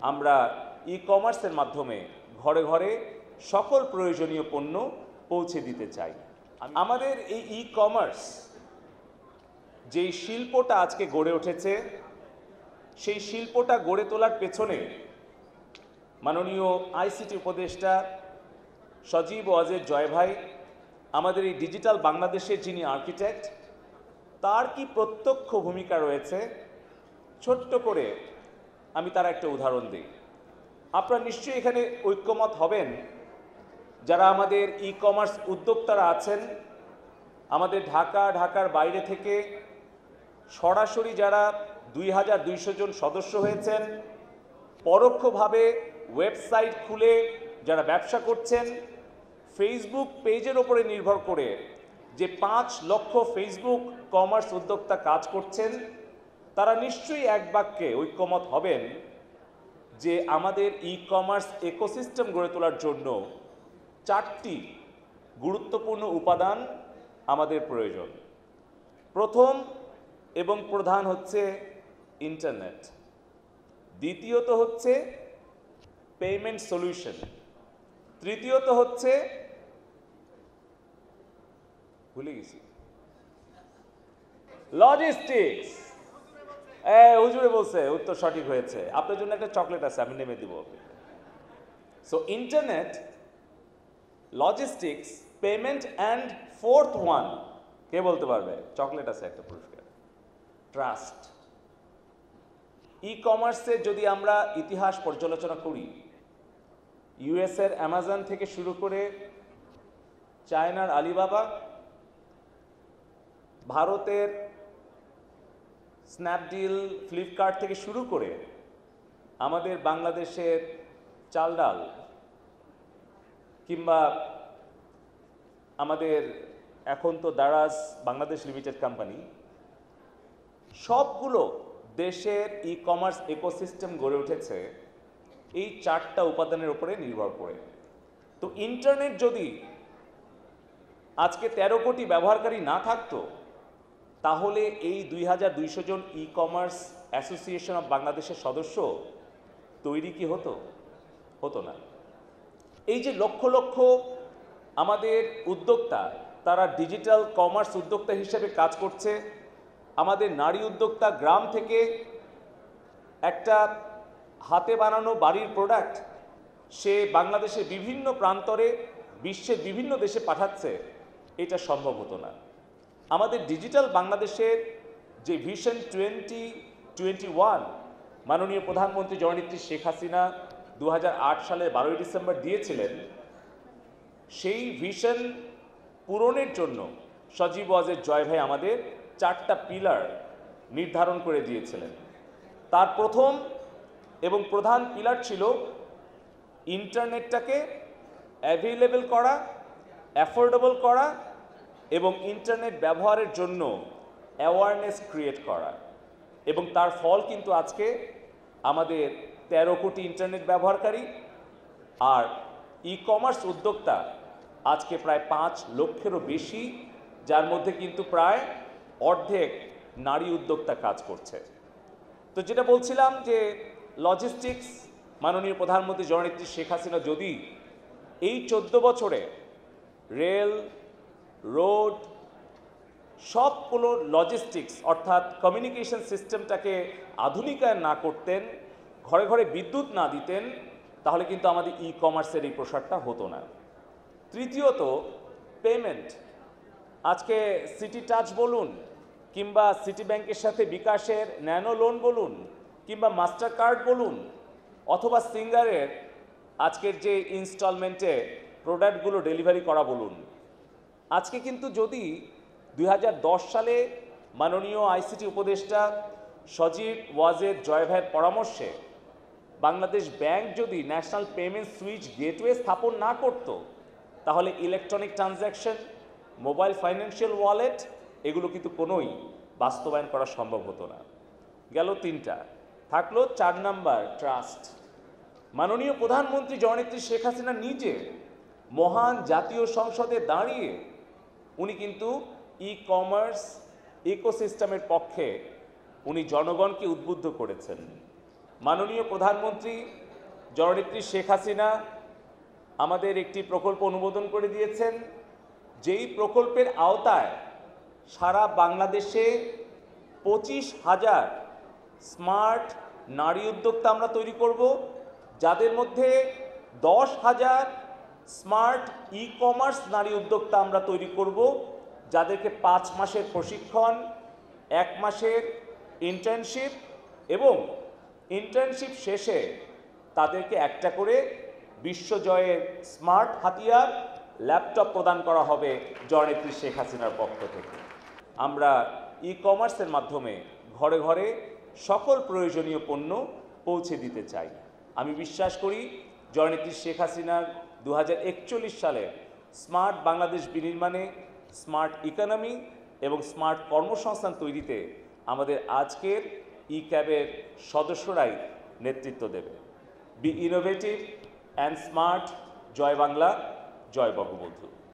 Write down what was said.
আমরা ই কমার্সের মাধ্যমে ঘরে ঘরে সকল প্রয়োজনীয় পণ্য পৌঁছে দিতে চাই। আমাদের এই ই কমার্স যেই শিল্পটা আজকে গড়ে উঠেছে সেই শিল্পটা গড়ে তোলার পেছনে মাননীয় আইসিটি উপদেষ্টা সজীব ওয়াজের জয় ভাই আমাদের এই ডিজিটাল বাংলাদেশের যিনি আর্কিটেক্ট তার কি প্রত্যক্ষ ভূমিকা রয়েছে ছোট্ট করে আমি তার একটা উদাহরণ দিই। আপনারা নিশ্চয়ই এখানে ঐক্যমত হবেন। যারা আমাদের ই কমার্স উদ্যোক্তারা আছেন, আমাদের ঢাকা, ঢাকার বাইরে থেকে সরাসরি যারা দুই হাজার দুইশো জন সদস্য হয়েছেন, পরোক্ষভাবে ওয়েবসাইট খুলে যারা ব্যবসা করছেন ফেসবুক পেজের ওপরে নির্ভর করে যে পাঁচ লক্ষ ফেসবুক কমার্স উদ্যোক্তা কাজ করছেন তারা নিশ্চয়ই এক বাক্যে ঐক্যমত হবেন যে আমাদের ই কমার্স ইকোসিস্টেম গড়ে তোলার জন্য চারটি গুরুত্বপূর্ণ উপাদান আমাদের প্রয়োজন। প্রথম এবং প্রধান হচ্ছে ইন্টারনেট দ্বিতীয়ত হচ্ছে পেমেন্ট সলিউশন তৃতীয়ত হচ্ছে ভুলে গেছি। লজিস্টিক্স এ, হুজুরে বলছে, উত্তর সঠিক হয়েছে। আপনার জন্য একটা চকলেট আছে, আমি নেমে দিব so internet logistics payment and fourth one কে বলতে পারবে? চকলেট আছে একটা পুরস্কার। ট্রাস্ট ই কমার্সের যদি আমরা ইতিহাস পর্যালোচনা করি ইউএস এর অ্যামাজন থেকে শুরু করে চায়নার আলিবাবা, ভারতের স্ন্যাপডিল ফ্লিপকার্ট থেকে শুরু করে আমাদের বাংলাদেশের চাল ডাল কিংবা আমাদের এখন তো দারাজ বাংলাদেশ লিমিটেড কোম্পানি, সবগুলো দেশের ই কমার্স ইকোসিস্টেম গড়ে উঠেছে এই চারটা উপাদানের উপরে নির্ভর করে। তো ইন্টারনেট যদি আজকে ১৩ কোটি ব্যবহারকারী না থাকতো তাহলে এই দুই হাজার দুইশো জন ই কমার্স অ্যাসোসিয়েশন অফ বাংলাদেশের সদস্য তৈরি কি হতো? হতো না। এই যে লক্ষ লক্ষ আমাদের উদ্যোক্তা, তারা ডিজিটাল কমার্স উদ্যোক্তা হিসেবে কাজ করছে, আমাদের নারী উদ্যোক্তা গ্রাম থেকে একটা হাতে বানানো বাড়ির প্রোডাক্ট সে বাংলাদেশের বিভিন্ন প্রান্তরে বিশ্বের বিভিন্ন দেশে পাঠাচ্ছে, এটা সম্ভব হতো না। আমাদের ডিজিটাল বাংলাদেশের যে ভিশন টোয়েন্টি টোয়েন্টি ওয়ান মাননীয় প্রধানমন্ত্রী জননেত্রী শেখ হাসিনা দু সালের বারোই ডিসেম্বর দিয়েছিলেন, সেই ভিশন পূরণের জন্য সজীব ওয়াজের জয় ভাই আমাদের চারটা পিলার নির্ধারণ করে দিয়েছিলেন। তার প্রথম এবং প্রধান পিলার ছিল ইন্টারনেটটাকে অ্যাভেলেবেল করা অ্যাফোর্ডেবল করা এবং ইন্টারনেট ব্যবহারের জন্য অ্যাওয়ারনেস ক্রিয়েট করা। এবং তার ফল কিন্তু আজকে আমাদের তেরো কোটি ইন্টারনেট ব্যবহারকারী আর ই কমার্স উদ্যোক্তা আজকে প্রায় পাঁচ লক্ষেরও বেশি, যার মধ্যে কিন্তু প্রায় অর্ধেক নারী উদ্যোক্তা কাজ করছে। তো যেটা বলছিলাম যে লজিস্টিক্স মাননীয় প্রধানমন্ত্রী জননেত্রী শেখ হাসিনা যদি এই চোদ্দ বছরে রেল রোড, সবগুলো লজিস্টিক্স অর্থাৎ কমিউনিকেশন সিস্টেমটাকে আধুনিকায়ন না করতেন, ঘরে ঘরে বিদ্যুৎ না দিতেন, তাহলে কিন্তু আমাদের ই কমার্সের এই প্রসারটা হতো না। তৃতীয়ত পেমেন্ট আজকে সিটি টাচ বলুন, কিংবা সিটি ব্যাংকের সাথে বিকাশের ন্যানো লোন বলুন, কিংবা মাস্টার কার্ড বলুন, অথবা সিঙ্গারের আজকের যে ইনস্টলমেন্টে প্রোডাক্টগুলো ডেলিভারি করা বলুন আজকে কিন্তু যদি দুই হাজার দশ সালে মাননীয় আইসিটি উপদেষ্টা সজীব ওয়াজেদ জয় ভাইয়ের পরামর্শে বাংলাদেশ ব্যাংক যদি ন্যাশনাল পেমেন্ট সুইচ গেটওয়ে স্থাপন না করত, তাহলে electronic transaction, mobile financial wallet এগুলো কিন্তু কোনোই বাস্তবায়ন করা সম্ভব হতো না। গেল তিনটা। থাকল চার নাম্বার ট্রাস্ট। মাননীয় প্রধানমন্ত্রী জননেত্রী শেখ হাসিনা নিজে মহান জাতীয় সংসদে দাঁড়িয়ে উনি কিন্তু ই কমার্স ইকোসিস্টেমের পক্ষে উনি জনগণকে উদ্বুদ্ধ করেছেন। মাননীয় প্রধানমন্ত্রী জননেত্রী শেখ হাসিনা আমাদের একটি প্রকল্প অনুমোদন করে দিয়েছেন। যেই প্রকল্পের আওতায় সারা বাংলাদেশে পঁচিশ হাজার স্মার্ট নারী উদ্যোক্তা আমরা তৈরি করব, যাদের মধ্যে দশ হাজার স্মার্ট ই কমার্স নারী উদ্যোক্তা আমরা তৈরি করব, যাদেরকে পাঁচ মাসের প্রশিক্ষণ, এক মাসের ইন্টার্নশিপ এবং ইন্টার্নশিপ শেষে তাদেরকে একটা করে বিশ্বজয়ের স্মার্ট হাতিয়ার, ল্যাপটপ প্রদান করা হবে জননেত্রী শেখ হাসিনার পক্ষ থেকে। আমরা ই কমার্সের মাধ্যমে ঘরে ঘরে সকল প্রয়োজনীয় পণ্য পৌঁছে দিতে চাই। আমি বিশ্বাস করি জননেত্রী শেখ হাসিনার একচল্লিশ সালে স্মার্ট বাংলাদেশ বিনির্মাণে, স্মার্ট ইকোনমি এবং স্মার্ট কর্মসংস্থান তৈরিতে আমাদের আজকের ই ক্যাবের সদস্যরাই নেতৃত্ব দেবে। বি ইনোভেটিভ অ্যান্ড স্মার্ট জয় বাংলা, জয় বঙ্গবন্ধু।